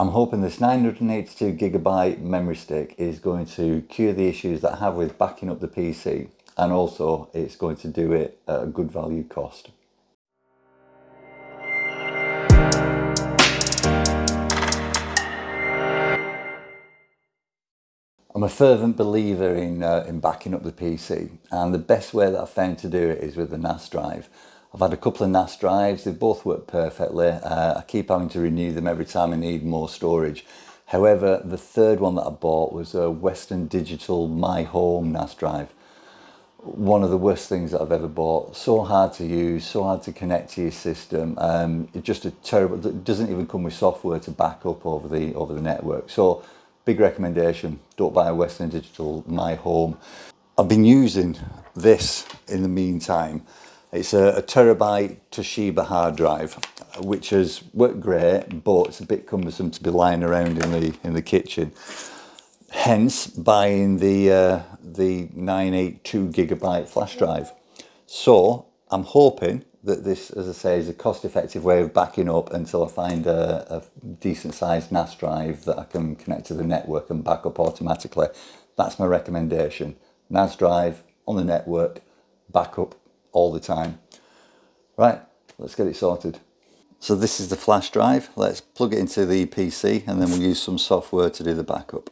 I'm hoping this 982 gigabyte memory stick is going to cure the issues that I have with backing up the PC and also it's going to do it at a good value cost. I'm a fervent believer in, uh, in backing up the PC and the best way that I've found to do it is with the NAS drive. I've had a couple of NAS drives, they've both worked perfectly. Uh, I keep having to renew them every time I need more storage. However, the third one that I bought was a Western Digital My Home NAS drive. One of the worst things that I've ever bought. So hard to use, so hard to connect to your system. Um, it's just a terrible, it doesn't even come with software to back up over the, over the network. So big recommendation, don't buy a Western Digital My Home. I've been using this in the meantime it's a, a terabyte Toshiba hard drive, which has worked great, but it's a bit cumbersome to be lying around in the in the kitchen. Hence, buying the uh, the 982 gigabyte flash drive. So I'm hoping that this, as I say, is a cost-effective way of backing up until I find a, a decent-sized NAS drive that I can connect to the network and back up automatically. That's my recommendation. NAS drive on the network, backup all the time. Right, let's get it sorted. So this is the flash drive. Let's plug it into the PC and then we'll use some software to do the backup.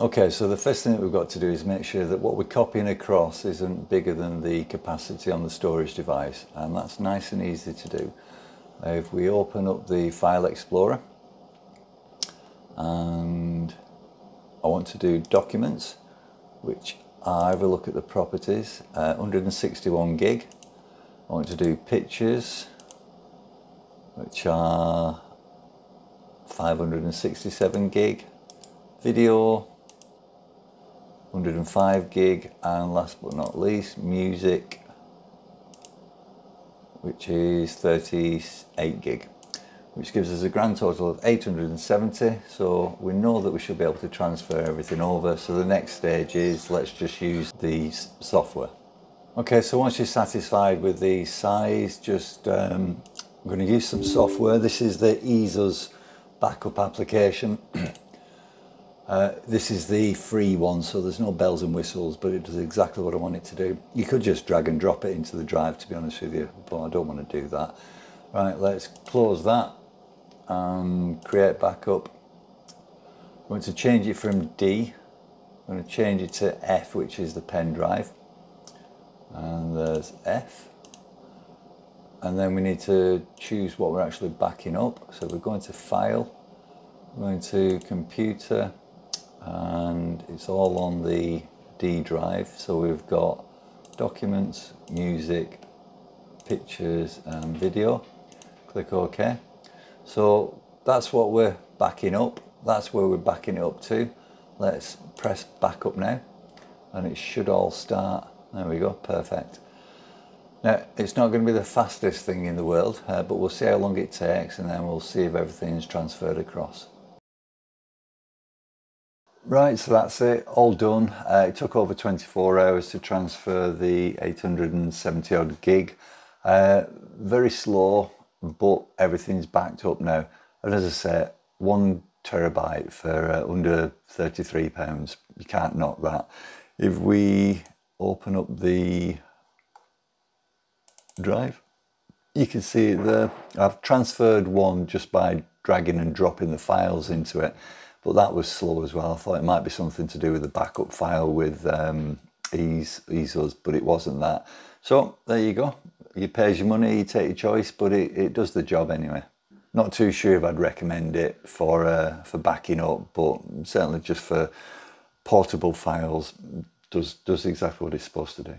Okay, so the first thing that we've got to do is make sure that what we're copying across isn't bigger than the capacity on the storage device. And that's nice and easy to do. If we open up the File Explorer and I want to do documents, which I have a look at the properties, uh, 161 gig. I want to do pictures, which are 567 gig. Video, 105 gig. And last but not least, music, which is 38 gig which gives us a grand total of 870 so we know that we should be able to transfer everything over. So the next stage is let's just use the software. Okay so once you're satisfied with the size just um, I'm going to use some software. This is the EaseUS backup application. Uh, this is the free one so there's no bells and whistles but it does exactly what I want it to do. You could just drag and drop it into the drive to be honest with you but I don't want to do that. Right let's close that and create backup. I'm going to change it from D. I'm going to change it to F, which is the pen drive. And there's F. And then we need to choose what we're actually backing up. So we're going to File, we're going to Computer, and it's all on the D drive. So we've got Documents, Music, Pictures, and Video. Click OK. So that's what we're backing up. That's where we're backing it up to. Let's press back up now and it should all start. There we go, perfect. Now, it's not going to be the fastest thing in the world, uh, but we'll see how long it takes and then we'll see if everything's transferred across. Right, so that's it, all done. Uh, it took over 24 hours to transfer the 870 odd gig. Uh, very slow, but everything's backed up now. And as I say, one terabyte for uh, under 33 pounds. You can't knock that. If we open up the drive, you can see it there. I've transferred one just by dragging and dropping the files into it, but that was slow as well. I thought it might be something to do with the backup file with um, Ease, EaseUS, but it wasn't that. So there you go you pay your money, you take your choice, but it, it does the job anyway. Not too sure if I'd recommend it for uh, for backing up, but certainly just for portable files, does does exactly what it's supposed to do.